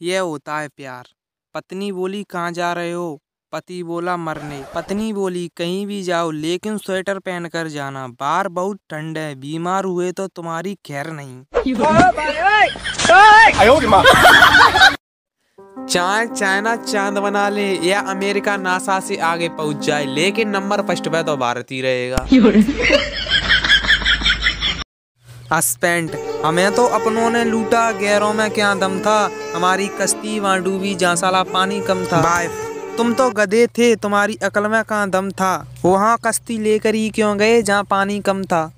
ये होता है प्यार। पत्नी बोली कहाँ जा रहे हो? पति बोला मरने। पत्नी बोली कहीं भी जाओ लेकिन स्वेटर पहन कर जाना। बाहर बहुत ठंड है बीमार हुए तो तुम्हारी खैर नहीं। चाहे चाइना चाँद बना ले या अमेरिका नासा से आगे पहुँच जाए लेकिन नंबर फ़र्स्ट पे तो भारत ही रहेगा हस्पेंट हमें तो अपनों ने लूटा गैरों में क्या दम था? हमारी कश्ती वहाँ डूबी जहाँ साला पानी कम था? बाय। तुम तो गधे थे तुम्हारी अकल में कहाँ दम था? वहाँ कश्ती लेकर ही क्यों गए जहाँ पानी कम था?